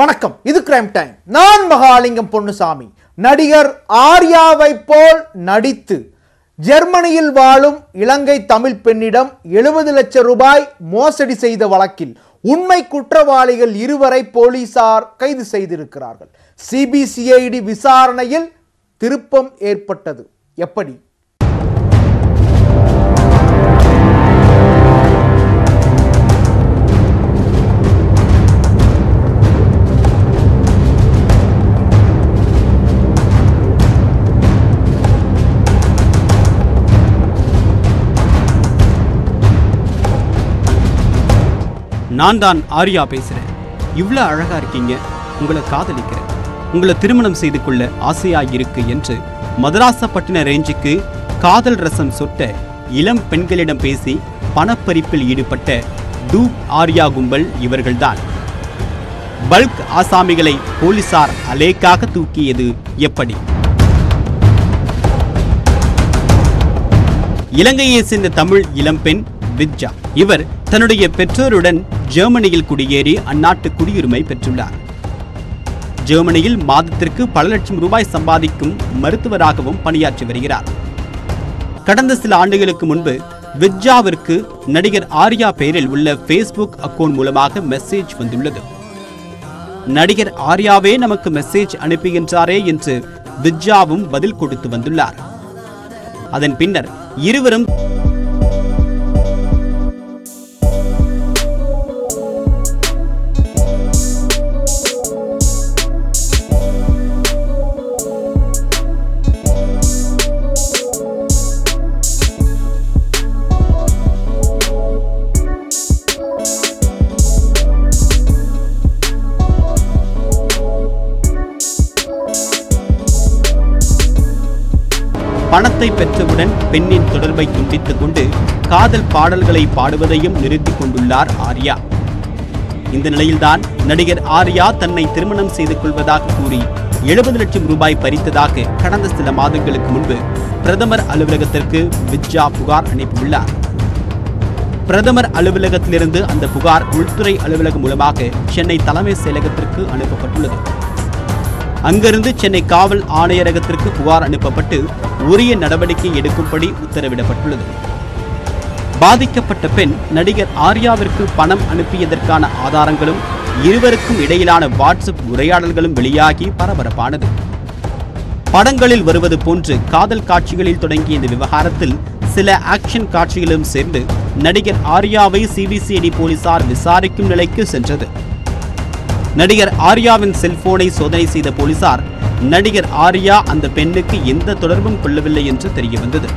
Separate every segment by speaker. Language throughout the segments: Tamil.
Speaker 1: வணக்கம். இது கிரைம் டைம் நான் மகாலிங்கம் பொன்னுசாமி. நடிகர் ஆர்யாவை போல் நடித்து ஜெர்மனியில் வாழும் இலங்கை தமிழ் பெண்ணிடம் எழுபது லட்சம் ரூபாய் மோசடி செய்த வழக்கில் உண்மை குற்றவாளிகள் இருவரை போலீசார் கைது செய்திருக்கிறார்கள். சிபிசிஐடி விசாரணையில் திருப்பம் ஏற்பட்டது. எப்படி?
Speaker 2: நான் தான் ஆர்யா பேசுறேன். இவ்வளோ அழகா இருக்கீங்க. உங்களை காதலிக்கிறேன். உங்களை திருமணம் செய்து கொள்ள ஆசையாக இருக்கு என்று மதராசப்பட்டின ரேஞ்சுக்கு காதல் ரசம் சொட்ட இளம் பெண்களிடம் பேசி பணப்பறிப்பில் ஈடுபட்ட தூப் ஆர்யா கும்பல் இவர்கள்தான். பல்க் ஆசாமிகளை போலீசார் அலேக்காக தூக்கியது எப்படி? இலங்கையை சேர்ந்த தமிழ் இளம்பெண் வித்ஜா. இவர் தன்னுடைய பெற்றோருடன் ஜெர்மனியில் குடியேறி அந்நாட்டு குடியுரிமை பெற்றுள்ளார். ஜெர்மனியில் மாதத்திற்கு பல லட்சம் ரூபாய் சம்பாதிக்கும் மருத்துவராகவும் பணியாற்றி வருகிறார். கடந்த சில ஆண்டுகளுக்கு முன்பு வித்யாவிற்கு நடிகர் ஆர்யா பெயரில் உள்ள ஃபேஸ்புக் அக்கவுண்ட் மூலமாக மெசேஜ் வந்துள்ளது. நடிகர் ஆர்யாவே நமக்கு மெசேஜ் அனுப்புகின்றாரே என்று வித்யாவும் பதில் கொடுத்து வந்துள்ளார். அதன் பின்னர் இருவரும் பணத்தை பெற்றவுடன் பெண்ணின் தொடர்பை துண்டித்துக் கொண்டு காதல் பாடல்களை பாடுவதையும் நிறுத்திக் கொண்டுள்ளார் ஆர்யா. இந்த நிலையில்தான் நடிகர் ஆர்யா தன்னை திருமணம் செய்து கொள்வதாக கூறி எழுபது லட்சம் ரூபாய் பறித்ததாக கடந்த சில மாதங்களுக்கு முன்பு பிரதமர் அலுவலகத்திற்கு விஜா புகார் அனுப்பியுள்ளார். பிரதமர் அலுவலகத்திலிருந்து அந்த புகார் உள்துறை அலுவலகம் மூலமாக சென்னை தலைமை செயலகத்திற்கு அனுப்பப்பட்டுள்ளது. அங்கிருந்து சென்னை காவல் ஆணையரகத்திற்கு புகார் அனுப்பப்பட்டு உரிய நடவடிக்கை எடுக்கும்படி உத்தரவிடப்பட்டுள்ளது. பாதிக்கப்பட்ட பெண் நடிகர் ஆர்யாவிற்கு பணம் அனுப்பியதற்கான ஆதாரங்களும் இருவருக்கும் இடையிலான வாட்ஸ்அப் உரையாடல்களும் வெளியாகி பரபரப்பானது. படங்களில் வருவது போன்று காதல் காட்சிகளில் தொடங்கிய இந்த விவகாரத்தில் சில ஆக்ஷன் காட்சிகளும் சேர்ந்து நடிகர் ஆர்யாவை சிபிசிஐடி போலீசார் விசாரிக்கும் நிலைக்கு சென்றது. நடிகர் ஆர்யாவின் செல்போனை சோதனை செய்த போலீசார் நடிகர் ஆர்யா அந்த பெண்ணுக்கு எந்த தொடர்பும் கொள்ளவில்லை என்று தெரிய வந்தது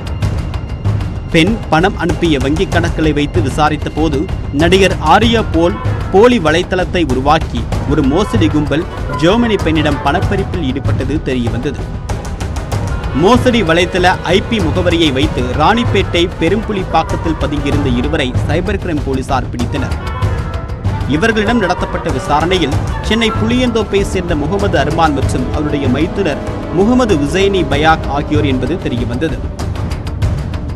Speaker 2: பெண் பணம் அனுப்பிய வங்கிக் கணக்குகளை வைத்து விசாரித்த போது நடிகர் ஆர்யா போல் போலி வலைத்தளத்தை உருவாக்கி ஒரு மோசடி கும்பல் ஜெர்மனி பெண்ணிடம் பணப்பறிப்பில் ஈடுபட்டது தெரிய வந்தது மோசடி வலைத்தள ஐபி முகவரியை வைத்து ராணிப்பேட்டை பெரும்புலிப்பாக்கத்தில் பதுங்கியிருந்த இருவரை சைபர் கிரைம் போலீசார் பிடித்தனர். இவர்களிடம் நடத்தப்பட்ட விசாரணையில் சென்னை புளியந்தோப்பை சேர்ந்த முகமது அர்மான் மற்றும் அவருடைய மைத்துனர் முகமது உசைனி பயாக் ஆகியோர் என்பது தெரிய வந்தது.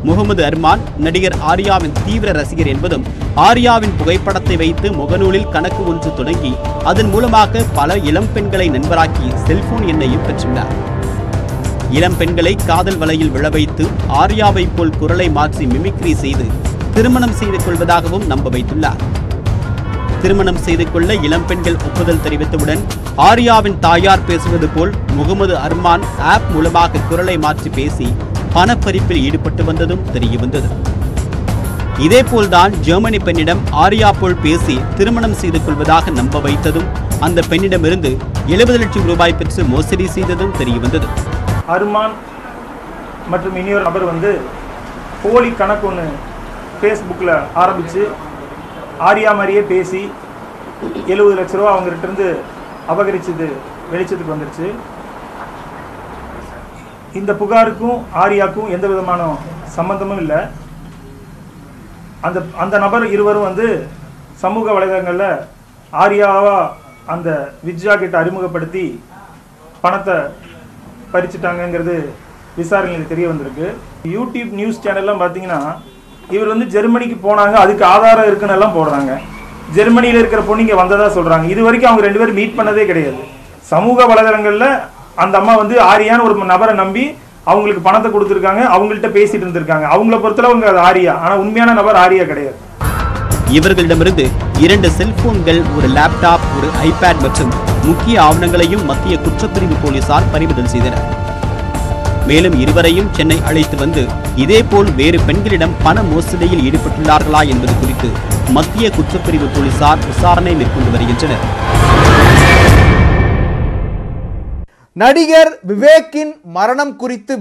Speaker 2: முகமது அர்மான் நடிகர் ஆர்யாவின் தீவிர ரசிகர் என்பதும் ஆர்யாவின் புகைப்படத்தை வைத்து முகநூலில் கணக்கு ஒன்று தொடங்கி அதன் மூலமாக பல இளம் பெண்களை நண்பராக்கி செல்போன் எண்ணையும் பெற்றுள்ளார். இளம் பெண்களை காதல் வலையில் விழ வைத்து ஆர்யாவை போல் குரலை மாற்றி மிமிக்ரி செய்து திருமணம் செய்து கொள்வதாகவும் நம்ப வைத்துள்ளார். திருமணம் செய்து கொள்ள இளம் பெண்கள் ஒப்புதல் தெரிவித்தவுடன் ஆர்யாவின் தாயார் பேசுவது போல் முகமது அர்மான் ஆப் மூலமாக குரலை மாற்றி பேசி பணப்பறிப்பில் ஈடுபட்டு வந்ததும் தெரிய வந்தது இதேபோல்தான் ஜெர்மனி பெண்ணிடம் ஆர்யா போல் பேசி திருமணம் செய்து கொள்வதாக நம்ப வைத்ததும் அந்த பெண்ணிடமிருந்து எழுபது லட்சம் ரூபாய் பெற்று மோசடி செய்ததும் தெரிய வந்தது
Speaker 3: அருமான் மற்றும் இனியொரு நபர் வந்து போலி கணக்கு ஒன்று ஃபேஸ்புக்கில் ஆரம்பித்து ஆரியா மாதிரியே பேசி எழுபது லட்ச ரூபா அவங்ககிட்ட இருந்து அபகரிச்சது வெளிச்சத்துக்கு வந்துருச்சு. இந்த புகாருக்கும் ஆரியாக்கும் எந்த விதமான சம்பந்தமும் இல்லை. அந்த அந்த நபர் இருவரும் வந்து சமூக வலைதளங்களில் ஆரியாவா அந்த வித்யா கிட்ட அறிமுகப்படுத்தி பணத்தை பறிச்சுட்டாங்கங்கிறது விசாரணையில் தெரிய வந்திருக்கு. யூடியூப் நியூஸ் சேனல்லாம் பார்த்தீங்கன்னா இவர் வந்து ஜெர்மனிக்கு போனாங்க அதுக்கு ஆதாரம் இருக்குன்னு எல்லாம் போடுறாங்க. ஜெர்மனியில் இருக்கிற பொண்ணு இங்கே வந்ததாக சொல்கிறாங்க இது வரைக்கும் அவங்க ரெண்டு பேரும் மீட் பண்ணதே கிடையாது. சமூக வலைதளங்களில் அந்த அம்மா வந்து ஆரியான்னு ஒரு நபரை நம்பி அவங்களுக்கு பணத்தை கொடுத்துருக்காங்க அவங்கள்ட்ட பேசிட்டு இருந்திருக்காங்க. அவங்கள பொறுத்தளவு அவங்க அது ஆரியா. ஆனால் உண்மையான நபர் ஆரியா கிடையாது.
Speaker 2: இவர்களிடமிருந்து இரண்டு செல்போன்கள் ஒரு லேப்டாப் ஒரு ஐபேட் மற்றும் முக்கிய ஆவணங்களையும் மத்திய குற்றப்பிரிவு போலீசார் பறிமுதல் செய்தனர். மேலும் இருவரையும் சென்னை அழைத்து வந்து இதேபோல் வேறு பெண்களிடம் பண மோசடியில் ஈடுபட்டுள்ளார்களா என்பது குறித்து மத்திய குற்றப்பிரிவு போலீசார் விசாரணை மேற்கொண்டு வருகின்றனர்.
Speaker 1: நடிகர் விவேக்கின் மரணம் குறித்து